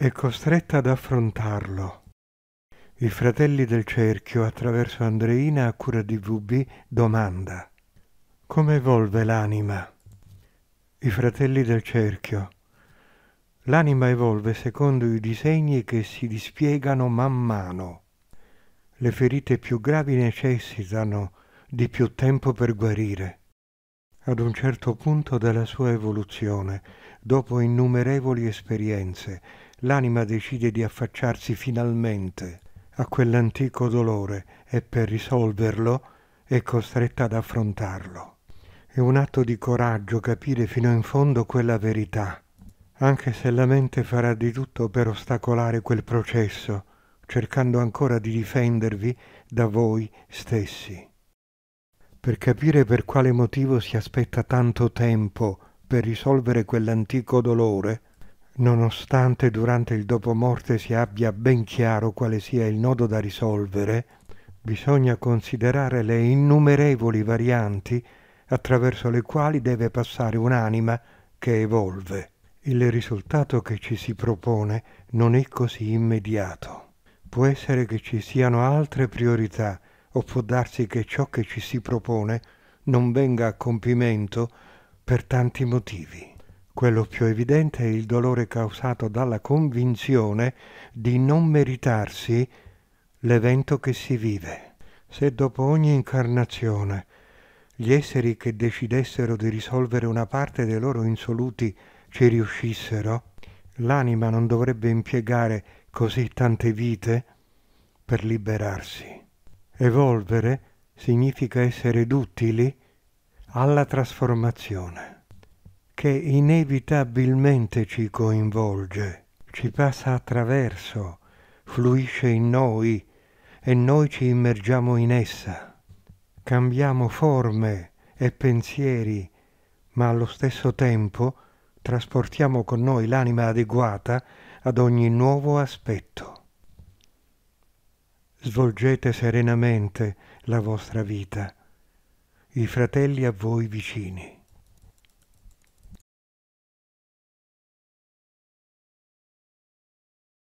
è costretta ad affrontarlo. I fratelli del cerchio, attraverso Andreina a cura di VB, domanda come evolve l'anima? I fratelli del cerchio. L'anima evolve secondo i disegni che si dispiegano man mano. Le ferite più gravi necessitano di più tempo per guarire. Ad un certo punto della sua evoluzione, dopo innumerevoli esperienze, l'anima decide di affacciarsi finalmente a quell'antico dolore e per risolverlo è costretta ad affrontarlo. È un atto di coraggio capire fino in fondo quella verità, anche se la mente farà di tutto per ostacolare quel processo, cercando ancora di difendervi da voi stessi. Per capire per quale motivo si aspetta tanto tempo per risolvere quell'antico dolore, Nonostante durante il dopomorte si abbia ben chiaro quale sia il nodo da risolvere, bisogna considerare le innumerevoli varianti attraverso le quali deve passare un'anima che evolve. Il risultato che ci si propone non è così immediato. Può essere che ci siano altre priorità o può darsi che ciò che ci si propone non venga a compimento per tanti motivi. Quello più evidente è il dolore causato dalla convinzione di non meritarsi l'evento che si vive. Se dopo ogni incarnazione gli esseri che decidessero di risolvere una parte dei loro insoluti ci riuscissero, l'anima non dovrebbe impiegare così tante vite per liberarsi. Evolvere significa essere duttili alla trasformazione che inevitabilmente ci coinvolge, ci passa attraverso, fluisce in noi e noi ci immergiamo in essa. Cambiamo forme e pensieri, ma allo stesso tempo trasportiamo con noi l'anima adeguata ad ogni nuovo aspetto. Svolgete serenamente la vostra vita, i fratelli a voi vicini.